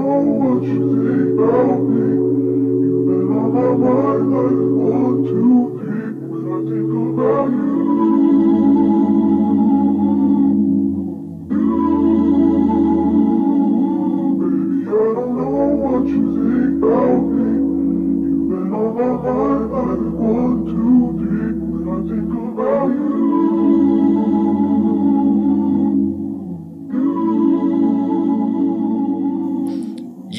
know what you think about me. You've been on my mind like one, two, three. When I think about you. Baby, I don't know what you think about me. You've been on my mind like one, two, three. When I think about you.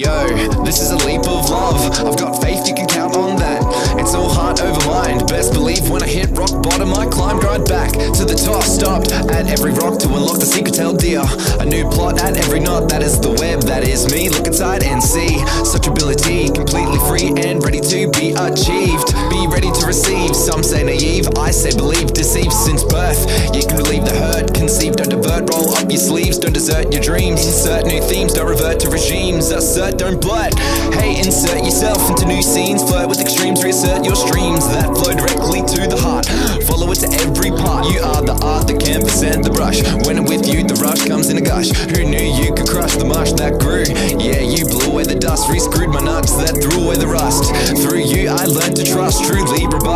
Yo, this is a leap of love. I've got faith, you can count on that. It's all heart over mind. Best believe when I hit rock bottom, I climbed right back to the top. Stopped at every rock to unlock the secret, tell dear. A new plot at every knot, that is the web, that is me. Look inside and see such ability, completely free and ready to be achieved. Be ready to receive. Some say naive, I say believe. Deceived since birth, you can relieve the hurt. Conceive, don't divert, roll your sleeves, don't desert your dreams. Insert new themes, don't revert to regimes. Assert, don't blurt. Hey, insert yourself into new scenes. Flirt with extremes, reassert your streams that flow directly to the heart. Follow it to every part. You are the art, the canvas, and the brush. When I'm with you, the rush comes in a gush. Who knew you could crush the marsh that grew? Yeah,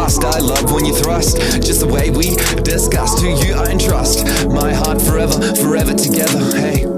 I love when you thrust, just the way we discuss. To you, I entrust my heart forever, forever together. Hey,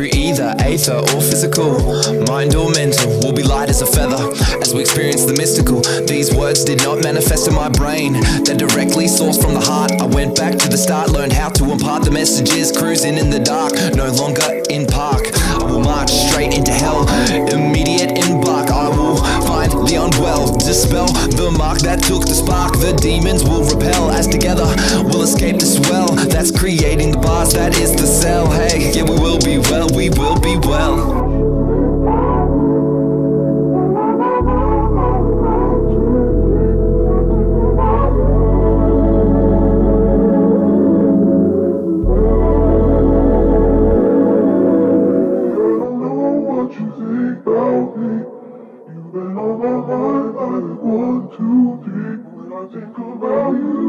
through either aether or physical, mind or mental, will be light as a feather as we experience the mystical. These words did not manifest in my brain, they're directly sourced from the heart. I went back to the start, learned how to impart the messages, cruising in the dark, no longer in park. I will march straight into hell, immediate embark. I will find the unwell, dispel the mark that took the spark. The demons will repel as together we'll escape the swell that's creating the bars. That is the cell. Hey, yeah, we will be well. We will be well. Like one, two, three. When I think about you.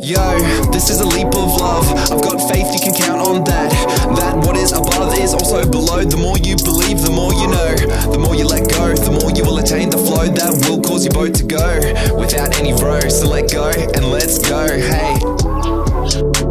Yo, this is a leap of love. I've got faith, you can count on that. That what is above is also below. The more you believe, the more you know. The more you let go, the more you will attain the flow that will cause your boat to go without any row. So let go and let's go. Hey.